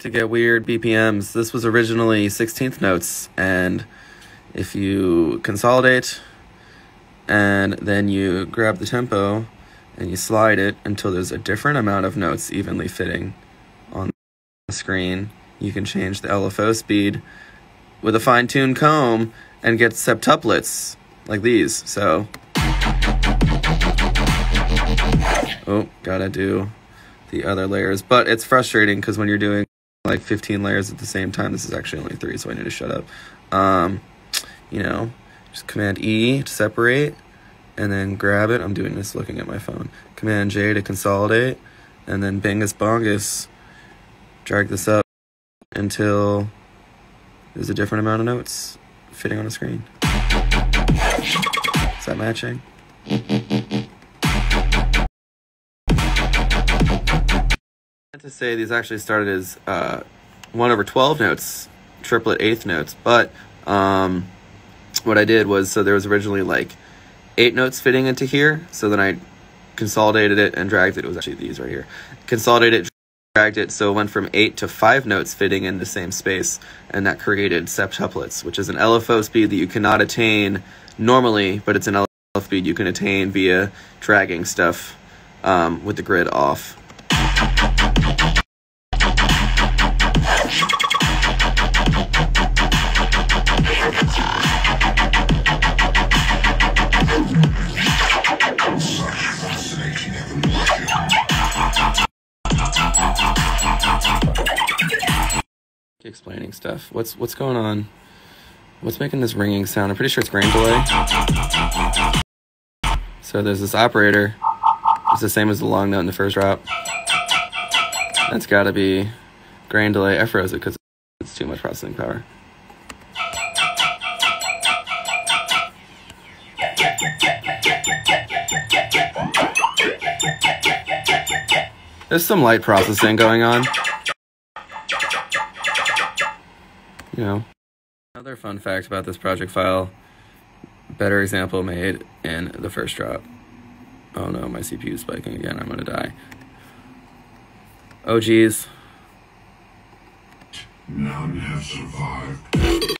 to get weird BPMs. This was originally 16th notes, and if you consolidate and then you grab the tempo and you slide it until there's a different amount of notes evenly fitting on the screen, you can change the LFO speed with a fine tuned comb and get septuplets like these. So, oh, gotta do the other layers. But it's frustrating because when you're doing like 15 layers at the same time. This is actually only three, so I need to shut up. Um, you know, just Command E to separate, and then grab it. I'm doing this looking at my phone. Command J to consolidate, and then Bingus Bongus, drag this up until there's a different amount of notes fitting on the screen. Is that matching? To say these actually started as uh, 1 over 12 notes, triplet eighth notes, but um, what I did was, so there was originally like eight notes fitting into here, so then I consolidated it and dragged it. It was actually these right here. Consolidated it, dragged it, so it went from eight to five notes fitting in the same space, and that created septuplets, which is an LFO speed that you cannot attain normally, but it's an LFO speed you can attain via dragging stuff um, with the grid off. Explaining stuff. What's what's going on? What's making this ringing sound? I'm pretty sure it's grain delay. So there's this operator. It's the same as the long note in the first drop. That's got to be grain delay. I froze it because it's too much processing power. There's some light processing going on. You know. Another fun fact about this project file, better example made in the first drop. Oh no, my CPU is spiking again. I'm gonna die. Oh geez. None have survived.